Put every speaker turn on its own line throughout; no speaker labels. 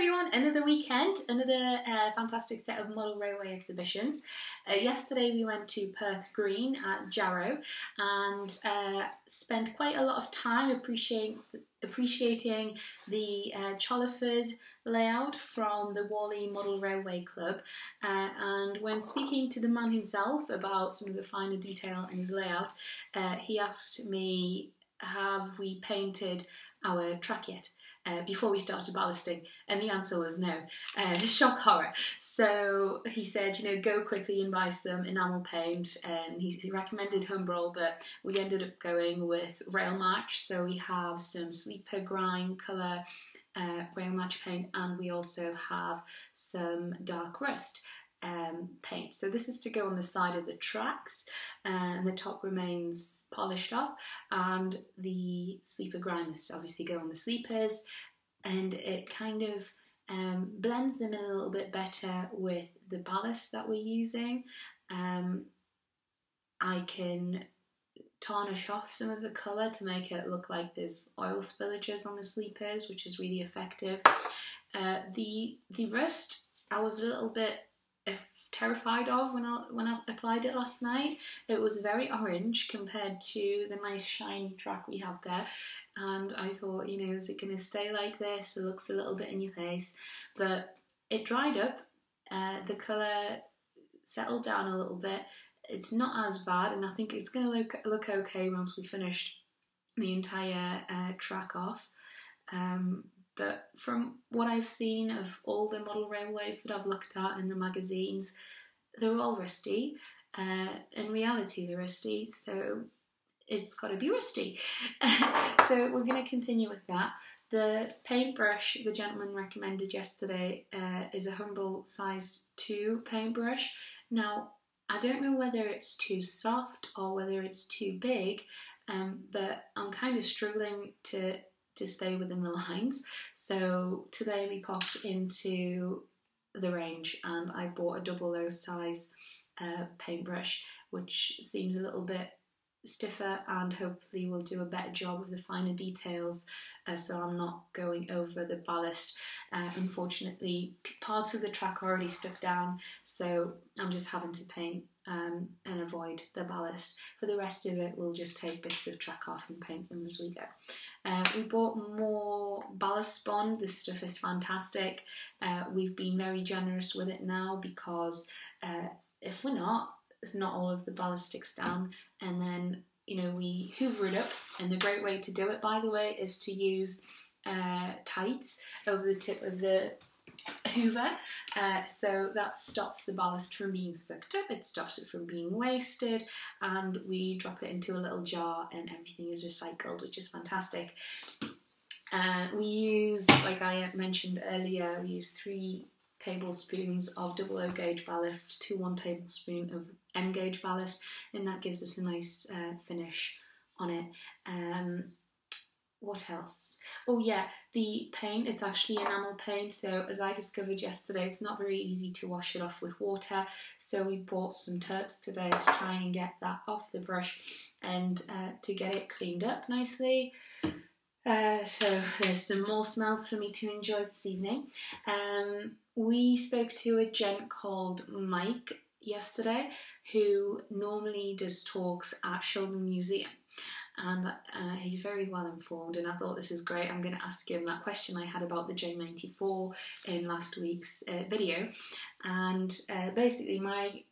everyone, another weekend, another uh, fantastic set of model railway exhibitions. Uh, yesterday we went to Perth Green at Jarrow and uh, spent quite a lot of time appreciating, appreciating the uh, Chollerford layout from the Wally Model Railway Club. Uh, and when speaking to the man himself about some of the finer detail in his layout, uh, he asked me, have we painted our track yet? uh, before we started ballasting? And the answer was no. Uh, shock horror. So he said, you know, go quickly and buy some enamel paint. And he, he recommended Humbrol, but we ended up going with Rail Match. So we have some sleeper grime colour uh, Rail paint, and we also have some dark rust um, paint. So this is to go on the side of the tracks and the top remains polished off and the sleeper to obviously go on the sleepers and it kind of um, blends them in a little bit better with the ballast that we're using. Um, I can tarnish off some of the colour to make it look like there's oil spillages on the sleepers, which is really effective. Uh, the the rust, I was a little bit terrified of when I when I applied it last night. It was very orange compared to the nice shiny track we have there, and I thought, you know, is it going to stay like this? It looks a little bit in your face, but it dried up. Uh, the colour settled down a little bit. It's not as bad, and I think it's going to look look okay once we finished the entire uh, track off. Um, but from what I've seen of all the model railways that I've looked at in the magazines, they're all rusty. Uh, in reality, they're rusty, so it's got to be rusty. so we're going to continue with that. The paintbrush the gentleman recommended yesterday uh, is a Humbrol size 2 paintbrush. Now, I don't know whether it's too soft or whether it's too big, um, but I'm kind of struggling to to stay within the lines. So today we popped into the range and I bought a double O size uh, paintbrush, which seems a little bit stiffer and hopefully will do a better job of the finer details uh, so I'm not going over the ballast. Uh, unfortunately, parts of the track are already stuck down, so I'm just having to paint um, and avoid the ballast. For the rest of it, we'll just take bits of track off and paint them as we go. Uh, we bought more ballast bond. This stuff is fantastic. Uh, we've been very generous with it now because uh, if we're not, it's not all of the ballast sticks down, and then you know we hoover it up. And the great way to do it, by the way, is to use uh, tights over the tip of the hoover. Uh, so that stops the ballast from being sucked up, it stops it from being wasted, and we drop it into a little jar and everything is recycled, which is fantastic. Uh, we use, like I mentioned earlier, we use three tablespoons of double O gauge ballast to one tablespoon of N gauge ballast, and that gives us a nice uh, finish on it. Um, what else? Oh yeah, the paint, it's actually enamel paint, so as I discovered yesterday, it's not very easy to wash it off with water, so we bought some Turps today to try and get that off the brush and uh, to get it cleaned up nicely. Uh, so there's some more smells for me to enjoy this evening. Um, we spoke to a gent called Mike yesterday who normally does talks at Shildon Museum and uh, he's very well informed. And I thought this is great. I'm going to ask him that question I had about the J94 in last week's uh, video. And uh, basically, my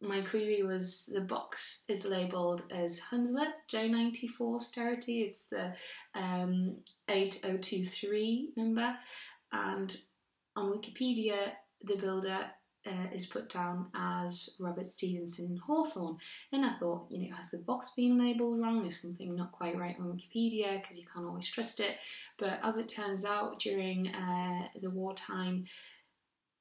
my query was the box is labelled as Hunslet J94 Austerity. It's the um, 8023 number, and on Wikipedia, the builder uh, is put down as Robert Stephenson Hawthorne. And I thought, you know, has the box been labelled wrong? Is something not quite right on Wikipedia? Because you can't always trust it. But as it turns out, during uh, the wartime,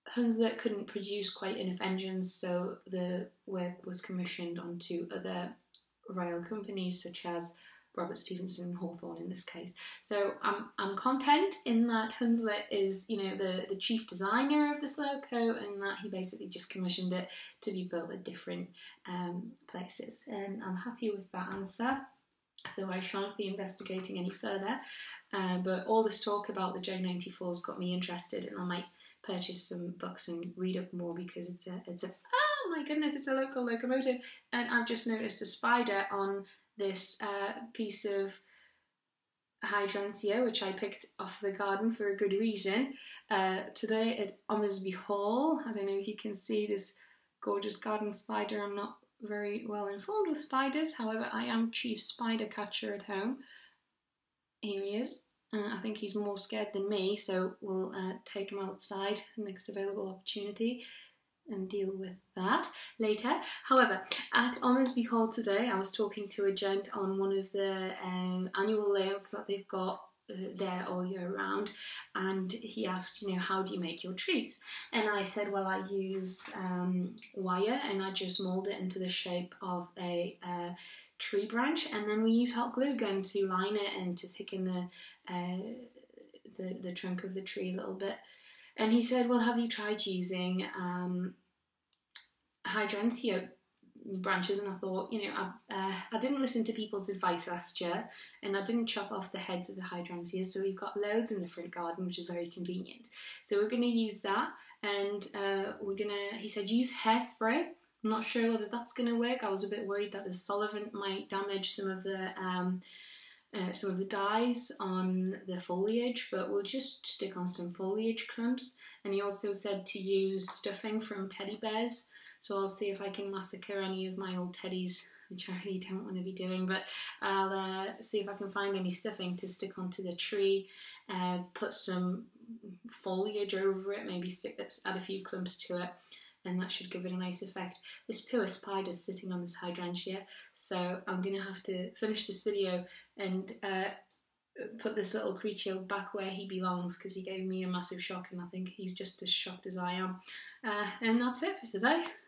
Hunslet couldn't produce quite enough engines, so the work was commissioned onto other rail companies such as Robert Stephenson Hawthorne in this case. So I'm, I'm content in that Hunslet is, you know, the, the chief designer of this loco and that he basically just commissioned it to be built at different um, places. And I'm happy with that answer. so I shan't be investigating any further. Uh, but all this talk about the J94's got me interested, and I might purchase some books and read up more because it's a it's a oh my goodness, it's a local locomotive, and I've just noticed a spider on this uh, piece of hydrangea, which I picked off the garden for a good reason. Uh, today at Ormesby Hall, I don't know if you can see this gorgeous garden spider. I'm not very well informed with spiders, however, I am chief spider catcher at home. Here he is. Uh, I think he's more scared than me, so we'll uh, take him outside next available opportunity and deal with that later. However, at Ormesby Hall today, I was talking to a gent on one of the um, annual layouts that they've got uh, there all year round and he asked you know how do you make your trees and i said well i use um, wire and i just mold it into the shape of a uh, tree branch and then we use hot glue gun to line it and to thicken the, uh, the the trunk of the tree a little bit and he said well have you tried using um, hydrangea branches and I thought, you know, I, uh, I didn't listen to people's advice last year and I didn't chop off the heads of the hydrangeas so we've got loads in the front garden which is very convenient. So we're going to use that and uh, we're going to, he said use hairspray. I'm not sure whether that's going to work. I was a bit worried that the solvent might damage some of the um, uh, some of the dyes on the foliage, but we'll just stick on some foliage clumps. And he also said to use stuffing from teddy bears so I'll see if I can massacre any of my old teddies, which I really don't want to be doing. But I'll uh, see if I can find any stuffing to stick onto the tree, uh, put some foliage over it, maybe stick add a few clumps to it and that should give it a nice effect. This poor spider's sitting on this hydrangea, so I'm going to have to finish this video and uh, put this little creature back where he belongs because he gave me a massive shock and I think he's just as shocked as I am. Uh, and that's it for today.